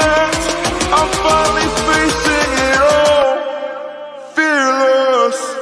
I'm finally facing it all. Fearless.